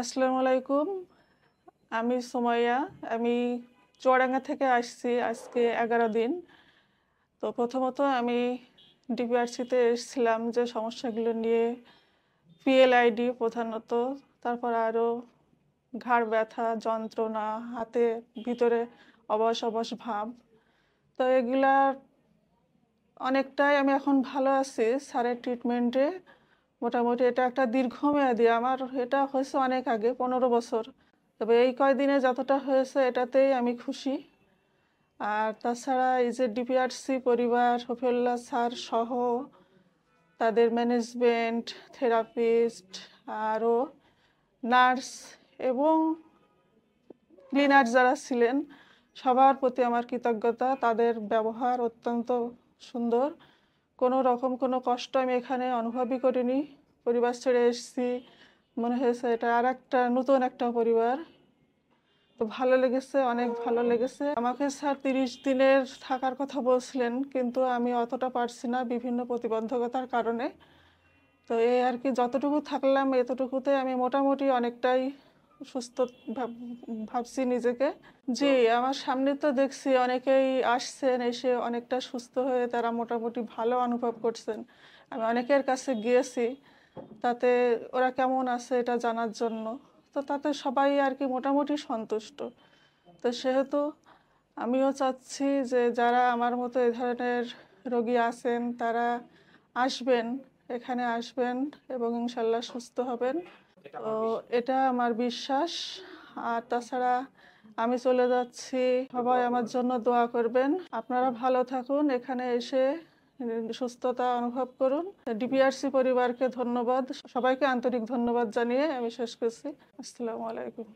আসসালামু আলাইকুম। আমি সুমাইয়া। আমি চুয়াডাঙ্গা থেকে আসছি আজকে এগারো দিন। তো প্রথমত আমি ডিপিআরসিতে এসেছিলাম যে সমস্যাগুলো নিয়ে পিএলআইডি প্রধানত, তারপর আরও ঘাড় ব্যথা, যন্ত্রণা, হাতে ভিতরে অবশ অবশ ভাব। তো এগুলার অনেকটাই আমি এখন ভালো আছি স্যারের ট্রিটমেন্টে মোটামুটি এটা একটা দীর্ঘমেয়াদী। আমার এটা হয়েছে অনেক আগে, পনেরো বছর। তবে এই কয়দিনে যতটা হয়েছে এটাতেই আমি খুশি। আর তাছাড়া এই যে ডিপিআরসি পরিবার হফিউল্লাহ স্যার সহ তাদের ম্যানেজমেন্ট, থেরাপিস্ট, আরও নার্স এবং ক্লিনার যারা ছিলেন, সবার প্রতি আমার কৃতজ্ঞতা। তাদের ব্যবহার অত্যন্ত সুন্দর। কোনো রকম কোনো কষ্ট আমি এখানে অনুভবই করিনি। পরিবার ছেড়ে এসেছি। মনে হয়েছে এটা আর একটা নতুন একটা পরিবার। তো ভালো লেগেছে, অনেক ভালো লেগেছে। আমাকে স্যার তিরিশ দিনের থাকার কথা বলছিলেন, কিন্তু আমি অতটা পারছি না বিভিন্ন প্রতিবন্ধকতার কারণে। তো এই আর কি, যতটুকু থাকলাম, এতটুকুতে আমি মোটামুটি অনেকটাই সুস্থ ভাব- ভাবছি নিজেকে। জি আমার সামনে তো দেখছি অনেকেই আসছেন এসে অনেকটা সুস্থ হয়ে তারা মোটামুটি ভালো অনুভব করছেন। আমি অনেকের কাছে গিয়েছি তাতে ওরা কেমন আছে এটা জানার জন্য। তো তাতে সবাই আর কি মোটামুটি সন্তুষ্ট। তো সেহেতু আমিও চাচ্ছি যে যারা আমার মতো এ ধরনের রোগী আছেন তারা আসবেন। এখানে আসবেন এবং ইনশাল্লাহ সুস্থ হবেন। তো এটা আমার বিশ্বাস। আর তাছাড়া আমি চলে যাচ্ছি। সবাই আমার জন্য দোয়া করবেন। আপনারা ভালো থাকুন এখানে এসে সুস্থতা অনুভব করুন। ডিপিআরসি পরিবারকে ধন্যবাদ। সবাইকে আন্তরিক ধন্যবাদ জানিয়ে আমি শেষ করছি। আসসালামু আলাইকুম।